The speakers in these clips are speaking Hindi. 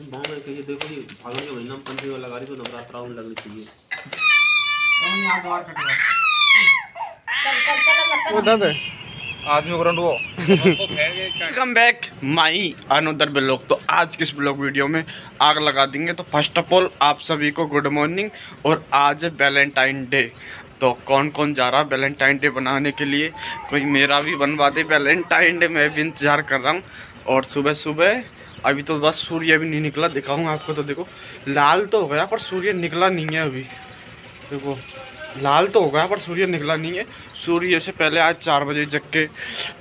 गाँव में कहिए देखो जी फागुन के महीना में तो नवरात्रा होने लगनी चाहिए बता दे आदमी को welcome back my another blog तो आज किस ब्लॉग वीडियो में आग लगा देंगे? तो फ़र्स्ट ऑफ़ ऑल आप सभी को गुड मॉर्निंग और आज है वैलेंटाइन डे तो कौन कौन जा रहा है वैलेंटाइन डे बनाने के लिए? कोई मेरा भी बनवा दे वैलेंटाइन डे मैं भी इंतज़ार कर रहा हूँ। और सुबह सुबह अभी तो बस सूर्य अभी नहीं निकला दिखाऊँगा आपको तो देखो। लाल तो हो गया, पर सूर्य निकला नहीं है अभी। देखो, लाल तो हो गया, पर सूर्य निकला नहीं है। सूर्य से पहले आज चार बजे जग के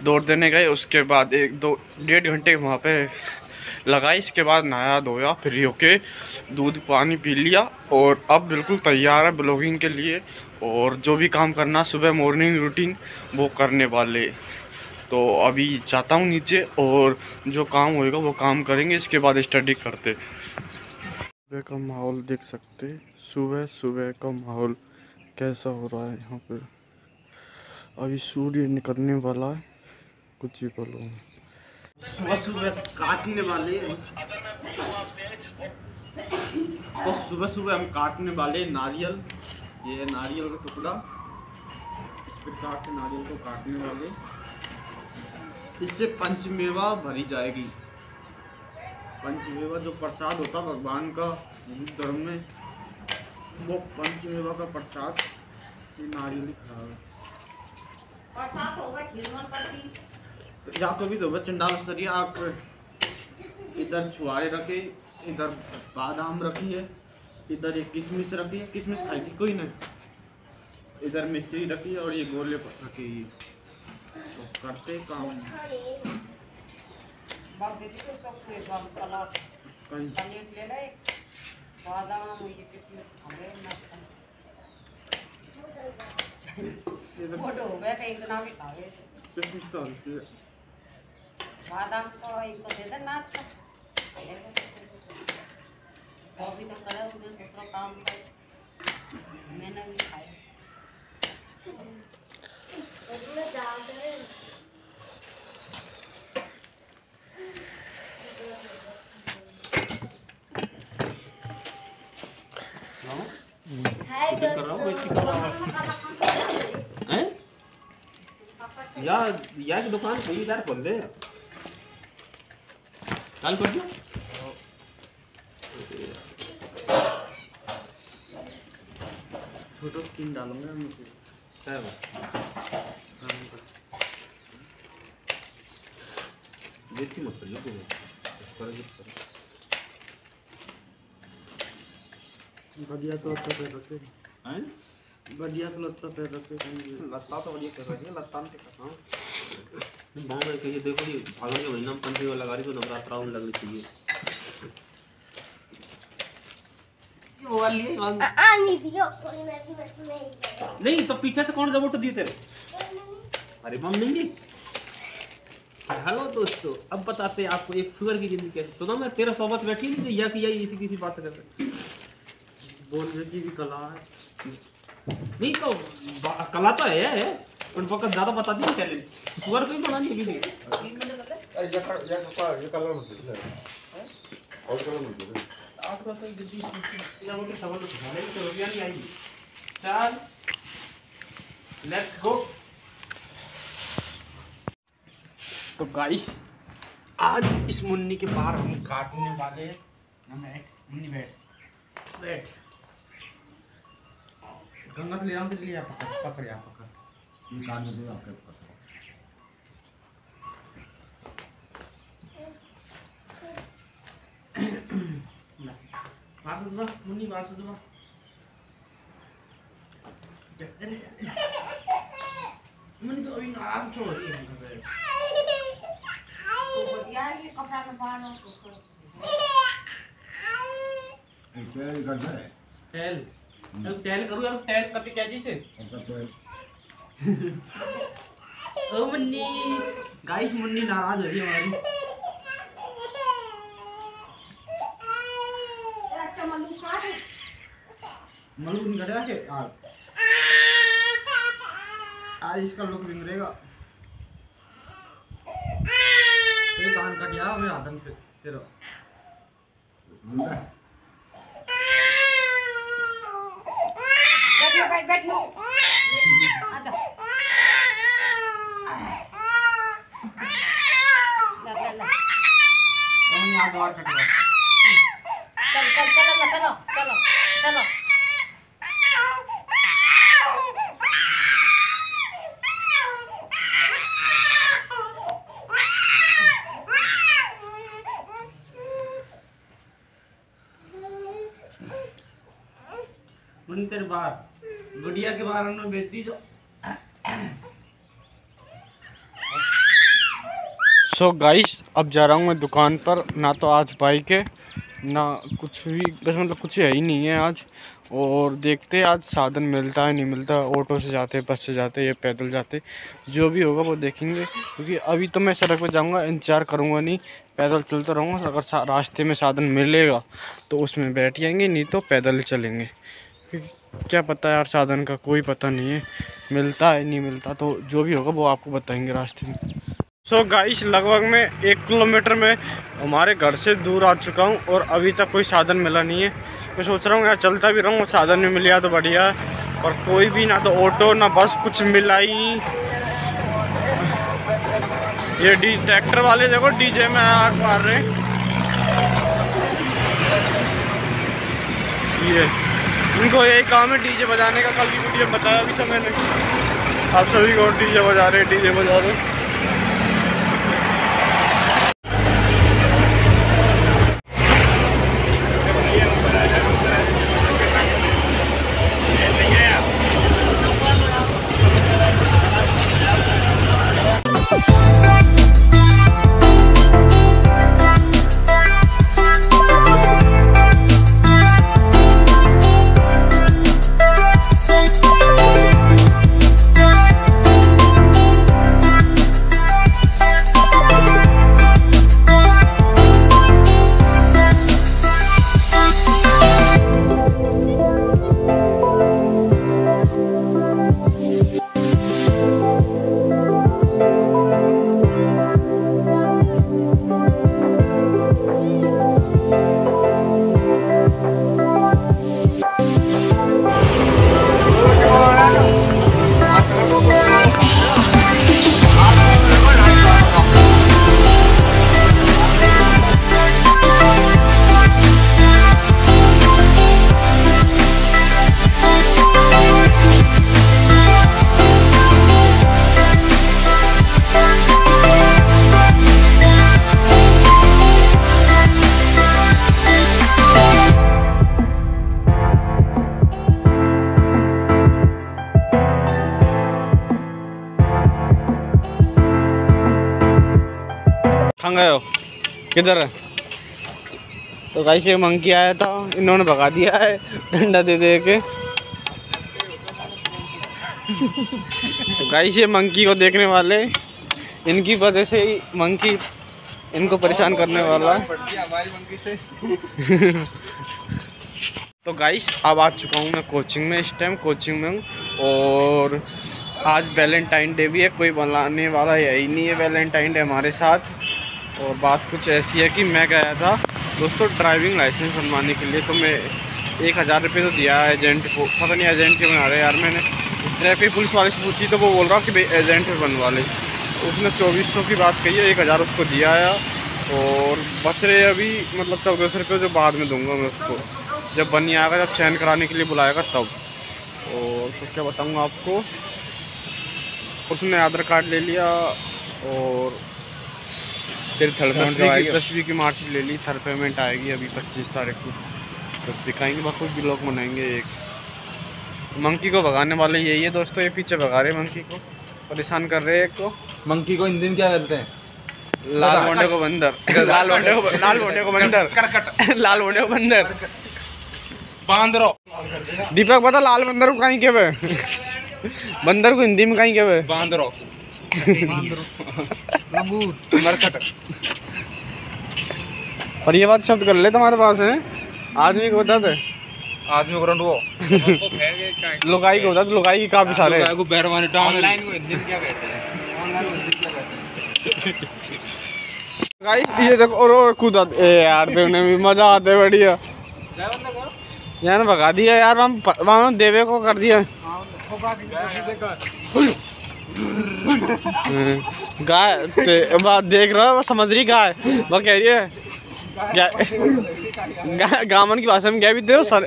दौड़ देने गए, उसके बाद एक, दो, डेढ़ घंटे वहाँ पे लगाई इसके बाद नहाया, धोया, फ्री होके दूध, पानी पी लिया, और अब बिल्कुल तैयार है ब्लॉगिंग के लिए। और जो भी काम करना, सुबह मॉर्निंग रूटीन वो करने वाले। तो अभी जाता हूँ नीचे और जो काम होएगा वो काम करेंगे, इसके बाद स्टडी करते। सुबह का माहौल देख सकते सुबह सुबह का माहौल कैसा हो रहा है यहाँ पर? अभी सूर्य निकलने वाला है। कुछ ही बोलो सुबह सुबह काटने वाले तो सुबह सुबह हम काटने वाले नारियल। ये नारियल का टुकड़ा। इस प्रकार से नारियल को काटने वाले। इससे पंचमेवा भरी जाएगी। पंचमेवा जो प्रसाद होता भगवान का हिंदू धर्म में वो पंचमेवा का प्रसाद नारियल ही। खा है तो या तो भी दो चंडाल स्तरीय आप इधर छुआरे रखे इधर बादाम रखी है इधर एक किशमिश रखी है किशमिश खाई थी कोई नहीं इधर मिश्री रखी है और ये गोले रखी है। तो करते काम। कहीं? इधर तो हल्की है बादाम को इनको दे देना अच्छा। वो भी तो करे उसने दूसरा काम कर। मैंने भी खाया। हूँ? इसकी कर रहा हूँ हैं या या की दुकान कोई यार खोल। दे कल कर दो छोटो स्किन डालूँगा मैं देखी मत करिए तो करो करो बढ़िया तो अच्छा पैर रखे हैं बढ़िया तो लगता पैर रखे लत्ता तो बढ़िया कर रही है लत्ता में हाँ गाँव में कहिए देखो जी फागुन के महीना में पंथी लगा रही तो नवरात्रा होने लगनी चाहिए ये मोबाइल लिए इमाम? नहीं तो पीछे से कौन जबूट दिए तेरे अरे मम नहीं हेलो दोस्तों अब बताते हैं आपको एक सुअर की ज़िंदगी कैसे सुनो मैं तेरा सोबत बैठी नहीं तो या कि यही इसी किसी बात कर रहे बोलने की भी कला है नहीं तो कला तो है, है पर वक्त ज़्यादा बताती है टैलेंट सुअर कोई बना नहीं किसी आपका तो जल्दी या वो सवाल उठाने की तो चल लेट्स गो तो गाइस आज इस मुन्नी के बाहर हम काटने वाले हैं। मुन्नी बैठ। बैठ। गंगा से ले आऊँ तो ले आ पकड़ पकड़ या पकड़। निकाल दे आपके पकड़ मुन्नी मुन्नी तो अभी आराम से हो रही है। तो ये कपड़ा में बांधो तो टेल अब टेल करूँ यार टेल करते क्या जी से ओ मुन्नी। गाइस मुन्नी नाराज़ हो रही है हमारी अच्छा मम्मी साथ मलू निकलेगा के आज आज इसका लुक बिगड़ेगा तेरे कान कट गया हमें आदम से तेरा। बैठो बैठ बैठो आजा ला ला ला चल चल चलो ला, चलो चलो चलो मन तेरे बाहर गुड़िया के बारे में बेचती जो सो so गाइस अब जा रहा हूँ मैं दुकान पर। ना तो आज बाइक है, ना कुछ भी, बस मतलब कुछ है ही नहीं है आज। और देखते आज साधन मिलता है, नहीं मिलता। ऑटो से जाते बस से जाते या पैदल जाते जो भी होगा वो देखेंगे। क्योंकि अभी तो मैं सड़क पर जाऊँगा, इंतज़ार करूँगा नहीं। पैदल चलता रहूँगा, अगर रास्ते में साधन मिलेगा तो उसमें बैठ जाएँगे, नहीं तो पैदल चलेंगे। क्या पता यार साधन का कोई पता नहीं है। मिलता है, नहीं मिलता तो जो भी होगा वो आपको बताएँगे रास्ते में। सो so गाइस लगभग मैं एक किलोमीटर में हमारे घर से दूर आ चुका हूँ और अभी तक कोई साधन मिला नहीं है। मैं सोच रहा हूँ यार चलता भी रहूँ, साधन भी मिल गया तो बढ़िया। और कोई भी ना तो ऑटो ना बस कुछ मिला ही। ये डी ट्रैक्टर वाले देखो डीजे में आग मार रहे ये इनको यही काम है डीजे बजाने का। कल भी मुझे बताया भी था मैंने। आप सभी को डीजे बजा रहे डीजे बजा रहे कहाँ गए हो। किधर है? तो गाइस ये मंकी आया था, इन्होंने भगा दिया है, डंडा दे दे के। तो गाइस ये मंकी को देखने वाले, इनकी वजह से ही मंकी इनको परेशान करने वाला। है तो गाइस अब आ चुका हूँ मैं कोचिंग में, इस टाइम कोचिंग में हूँ, और आज वैलेंटाइन डे भी है, कोई बनाने वाला यही नहीं है वैलेंटाइन डे हमारे साथ। और बात कुछ ऐसी है कि मैं गया था दोस्तों ड्राइविंग लाइसेंस बनवाने के लिए तो मैं एक हज़ार रुपये तो दिया एजेंट को। पता नहीं एजेंट क्यों बना रहे यार, मैंने ट्रैफ़िक पुलिस वाले से पूछी तो वो बोल रहा कि भाई एजेंट बनवा ले। उसने चौबीस सौ की बात कही है, एक हज़ार उसको दिया है और बच रहे अभी मतलब चौदह सौ रुपये जो बाद में दूँगा मैं उसको। जब बनी आएगा, जब चैन कराने के लिए बुलाएगा तब। और तो क्या बताऊँगा आपको, उसने आधार कार्ड ले लिया और तेरे थर्ड पेमेंट आएगी। दसवीं की मार्कशीट ले ली थर्ड पेमेंट आएगी अभी पच्चीस तारीख को। तो दिखाएँगे बाकी भी लोग मनाएँगे एक। मंकी को भगाने वाले यही है दोस्तों ये पीछे भगा रहे मंकी को। परेशान कर रहे हैं एक को। मंकी को हिंदी में क्या करते हैं? लाल। बोंडे को बंदर। लाल बोंडे को लाल बोंडे को बंदर। करकट। लाल बोंडे को बंदर। बांदरो दीपक बता लाल बंदर को कहीं के बंदर को हिंदी में कहीं के बांदरो मरकट पर ये बात शब्द कर ले तुम्हारे पास है? आदमी को बता दे आदमी को रंडवो लुगाई को बता दे लुगाई की काफ़ी सारे। को बैरवानी टांग ऑनलाइन को हिंदी में क्या कहते हैं? ऑनलाइन को हिंदी में क्या कहते हैं? गाइस ये देखो और और कूदा ए यार देखने में मज़ा आता है बढ़िया। यार भगा दिया यार हम देवे को कर दिया। हम्म, गाय बात देख रहा है वो समझ रही गाय। वो कह रही है गामन की भाषा में क्या भी दे सर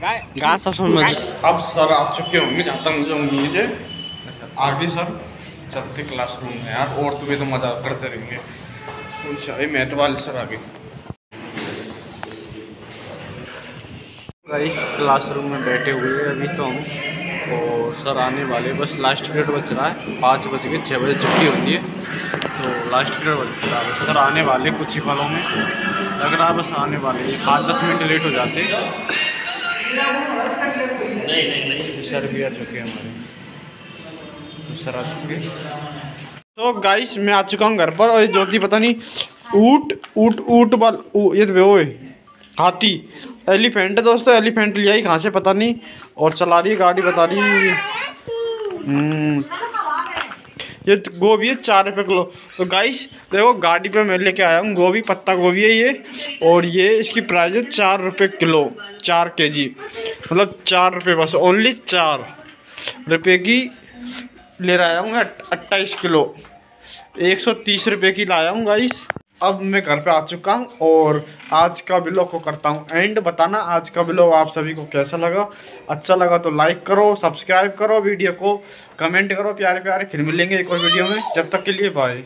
गाय। सब समझ अब सर आ चुके होंगे जहाँ तक मुझे उम्मीद है। आगे सर चलते क्लासरूम में यार और तुम्हें तो मज़ा करते रहेंगे। ये मैथ वाले सर आगे। इस क्लासरूम में बैठे हुए अभी तो हम। और सर आने वाले बस लास्ट पीरियड बच रहा है। पाँच बज के छः बजे छुट्टी होती है। तो लास्ट पीरियड बच रहा है। सर आने वाले कुछ ही पलों में। लग रहा है बस आने वाले पाँच दस मिनट लेट हो जाते सर भी आ चुके हैं हमारे। तो सर आ चुके तो गाइस मैं आ चुका हूँ घर पर। और ये ज्योति पता नहीं ऊट ऊट ऊट वाल ये तो वो हाथी। एलिफेंट है दोस्तों एलिफेंट लिया ही कहाँ से पता नहीं। और चला रही है गाड़ी बता रही है। हम्म, ये तो गोभी है चार रुपये किलो। तो गाइस देखो गाड़ी पे मैं लेके आया हूँ गोभी पत्ता गोभी है ये। और ये इसकी प्राइस है चार रुपये किलो चार के जी मतलब चार रुपये बस ओनली चार रुपये की ले रहा हूँ मैं अट्ठाईस किलो। एक सौ तीस रुपये की लाया हूँ गाइस अब मैं घर पे आ चुका हूँ और आज का ब्लॉग को करता हूँ एंड बताना आज का ब्लॉग आप सभी को कैसा लगा? अच्छा लगा तो लाइक करो सब्सक्राइब करो वीडियो को कमेंट करो प्यारे प्यारे फिर मिलेंगे एक और वीडियो में। जब तक के लिए बाय